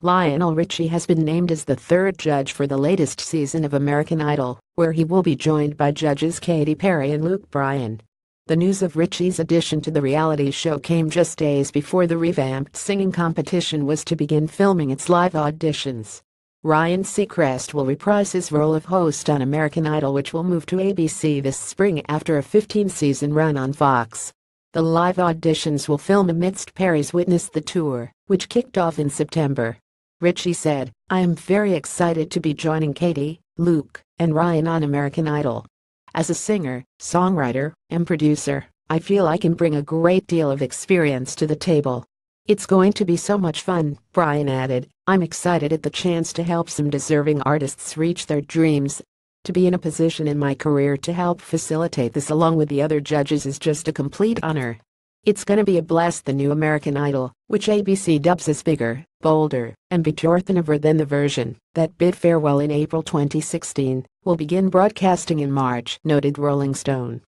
Lionel Richie has been named as the third judge for the latest season of American Idol, where he will be joined by judges Katy Perry and Luke Bryan. The news of Richie's addition to the reality show came just days before the revamped singing competition was to begin filming its live auditions. Ryan Seacrest will reprise his role of host on American Idol which will move to ABC this spring after a 15-season run on Fox. The live auditions will film amidst Perry's Witness the Tour, which kicked off in September. Richie said, I am very excited to be joining Katy, Luke, and Ryan on American Idol. As a singer, songwriter, and producer, I feel I can bring a great deal of experience to the table. It's going to be so much fun, Bryan added. I'm excited at the chance to help some deserving artists reach their dreams. To be in a position in my career to help facilitate this along with the other judges is just a complete honor. It's gonna be a blast the new American Idol, which ABC dubs as bigger, bolder, and betorthanaver than the version that bid farewell in April 2016, will begin broadcasting in March, noted Rolling Stone.